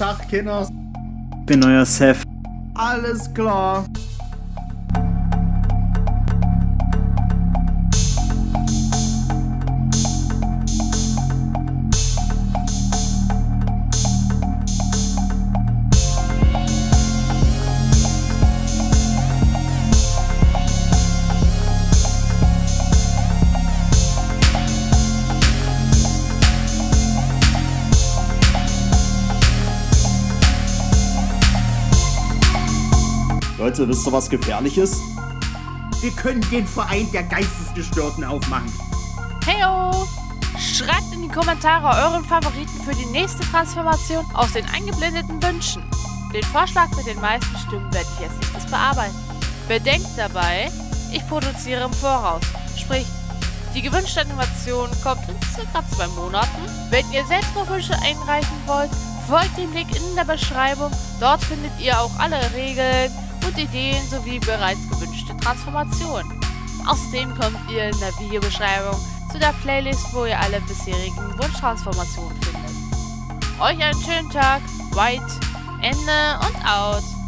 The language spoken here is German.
Tag, Kinder. Bin euer Seth. Alles klar. Leute, wisst ihr, was gefährlich ist? Wir können den Verein der Geistesgestörten aufmachen. Heyo! Schreibt in die Kommentare euren Favoriten für die nächste Transformation aus den eingeblendeten Wünschen. Den Vorschlag mit den meisten Stimmen werde ich als nächstes bearbeiten. Bedenkt dabei, ich produziere im Voraus. Sprich, die gewünschte Animation kommt in circa zwei Monaten. Wenn ihr selbst noch Wünsche einreichen wollt, folgt dem Link in der Beschreibung. Dort findet ihr auch alle Regeln und Ideen sowie bereits gewünschte Transformationen. Außerdem kommt ihr in der Videobeschreibung zu der Playlist, wo ihr alle bisherigen Wunschtransformationen findet. Euch einen schönen Tag, White, Ende und out.